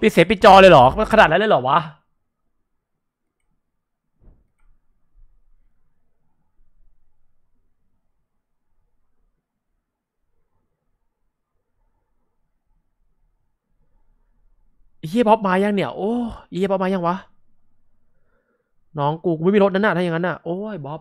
ปิดเสียปิดจอเลยเหรอมันขนาดนั้นเลยเหรอวะเฮียบ๊อบมายังเนี่ย โอ้ไอ้เฮียบ๊อบมายังวะ น้องกูกูไม่มีรถนั่นน่ะถ้าอย่างนั้นน่ะ โอ้ยบ๊อบ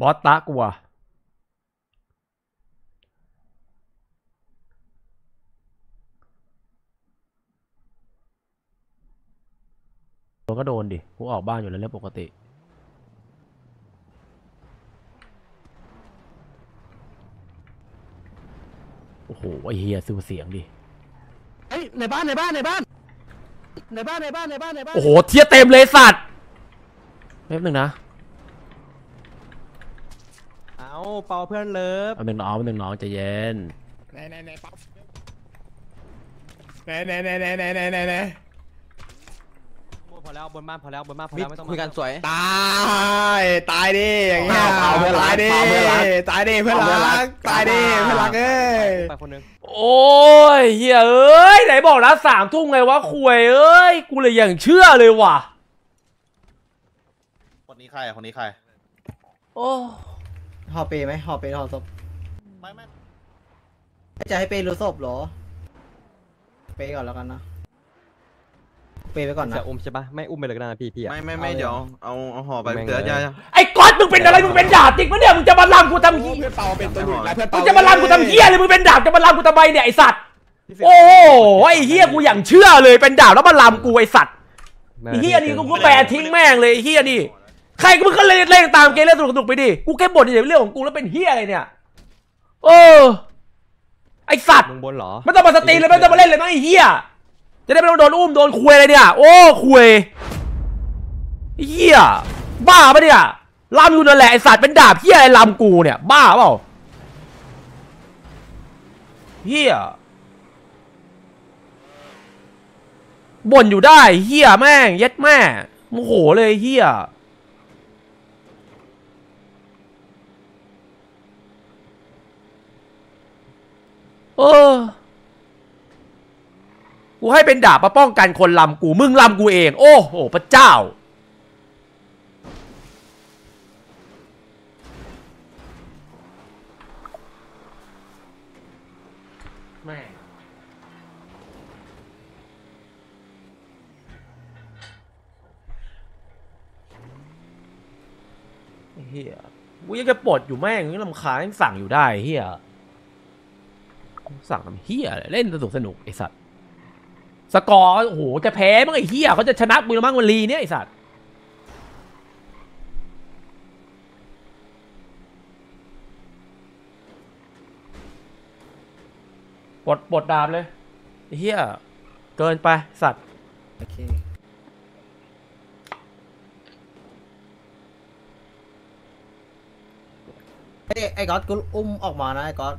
บอสตะกูอะโดนก็โดนดิกูออกบ้านอยู่แล้วเรื่องปกติ โอ้โห ไอ้เฮียซื้อเสียงดิ เฮ้ยในบ้านในบ้านในบ้านในบ้านในบ้านในบ้านในบ้านโอ้โห เทียเต็มเลยสัตว์แป๊บนึงนะ เอาเปาเพื่อนเลิฟแป๊บนึงน้องแป๊บนึงน้องใจเย็นไหนไหนไหนปั๊บไหนไหนไหนไหนไหนไหนไหนไหนพอแล้วบนบ้านพอแล้วบนบ้านพอแล้วไม่ต้องคุยกันสวยตายตายดิอย่างเงี้ยเปล่าเพื่อนรักตายดิเปล่าเพื่อนรักตายดิเพื่อนรักตายดิเพื่อนรักเอ้ยไปคนหนึงโอ้ยเฮียเอ้ยไหนบอกนะสามทุ่มไงวะคุยเอ้ยกูเลยอย่างเชื่อเลยว่ะคนนี้ใครอะคนนี้ใครโอ้ ห่อเปไหมห่อเปห่อศพไม่ไม่จะให้เปรู้ศพเหรอ เปก่อนแล้วกันนะ เปไปก่อนนะจะอุ้มใช่ปะไม่อุ้มไปเลยก็ได้นะพี่พี่อะ ไม่ไม่ไม่เอาเลยเดี๋ยวเอาเอาห่อไปแม่ง เดี๋ยวเลยจะไอ้ก๊อตมึงเป็นอะไรมึงเป็นดาบจริงปะเนี่ยมึงจะมาลำกูทำเหี้ยเพื่อนเปาเป็นตัวหลุดแล้วเพื่อนมึเปางจะมาลำกูทำเหี้ยเลยมึงเป็นดาบจะมาลำกูทำไมเนี่ยไอสัตว์โอ้โหไอ้เหี้ยกูอย่างเชื่อเลยเป็นดาบแล้วมาลำกูไอสัตว์ไอ้เหี้ยนี่กูก็แปรทิ้งแม่งเลยไอ้เหี้ยนี่ ใครก็มึงก็เล่นเล่นตามเกมเล่นสนุกสนุกไปดิ กูแค่บ่นเฉยๆเรื่องของกูแล้วเป็นเหี้ยอะไรเนี่ย เออ ไอสัตว์ลงบนเหรอไม่ต้องมาสตรีมเลยไม่ต้องมาเล่นเลยมั้งไอ้เหี้ยจะได้ไม่ต้องโดนอุ้มโดนคุยอะไรเนี่ย โอ้คุยไอ้เหี้ยบ้าปะเนี่ยลำอยู่นั่นแหละไอสัตว์เป็นดาบเหี้ยอะไรลำกูเนี่ย บ้าเปล่าเหี้ยบ่นอยู่ได้เหี้ยแม่งเย็ดแม่โมโหเลยเหี้ย เออ กูให้เป็นดาบมาป้องกันคนลำกู มึงลำกูเอง โอ้โห พระเจ้า แม่เฮียกูยังจะปลดอยู่แม่งยังลำคาญยังสั่งอยู่ได้เฮีย สั่งทำเฮียอะไรเล่นสนุกสนุกไอสัตว์สกอร์โอ้โหจะแพ้มั้งไอ้เฮียเขาจะชนะมึงแล้วมั้งวันลีเนี่ยไอสัตว์ปลดปลดดาบเลยไอ้เฮียเกินไปสัตว์โอเคเอ้ยไอ้ก๊อตกูอุ้มออกมานะไอ้ก๊อต